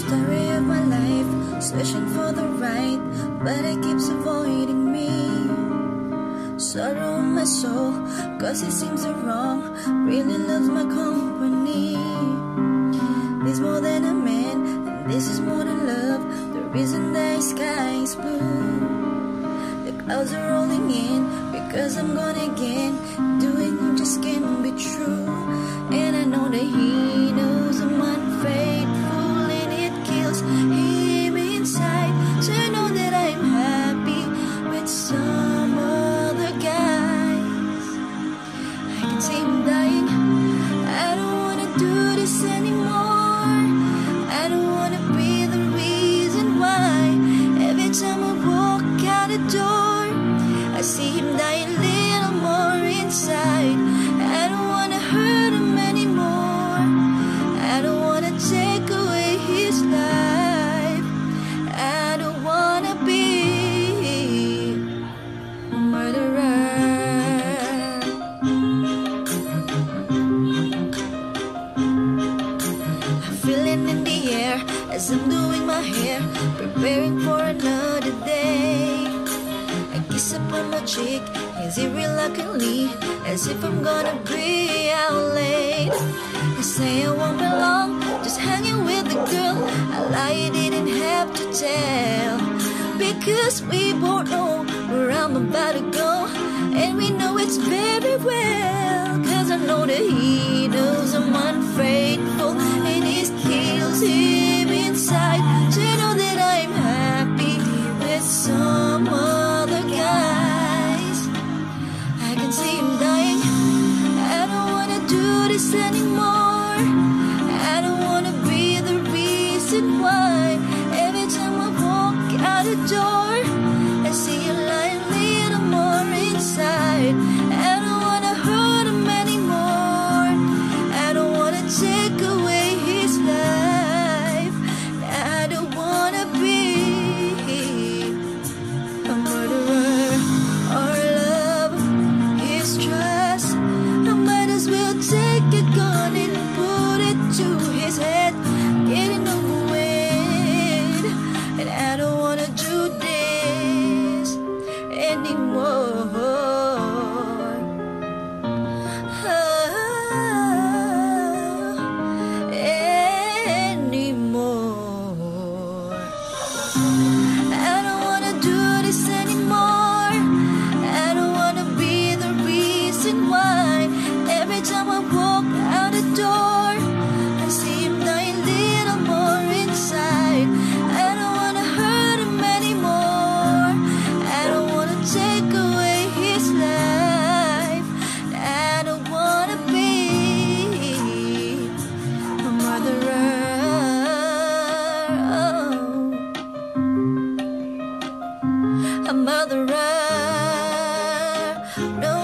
story of my life, searching for the right, but it keeps avoiding me. Sorrow in my soul, cause it seems so wrong, really loves my company. This more than a man, and this is more than love, the reason the sky is blue. The clouds are rolling in, because I'm gone again, doing just can't be true. And I know that he knows I'm unfaithful that I'm happy as I'm doing my hair, preparing for another day. I kiss upon my cheek, is it reluctantly, as if I'm gonna be out late. I say I won't be long, just hanging with the girl. I lie, didn't have to tell, because we both know where I'm about to go, and we know it's very well. Anymore. I don't wanna be the reason why. Every time I walk out the door, I see you lying Oh a. No,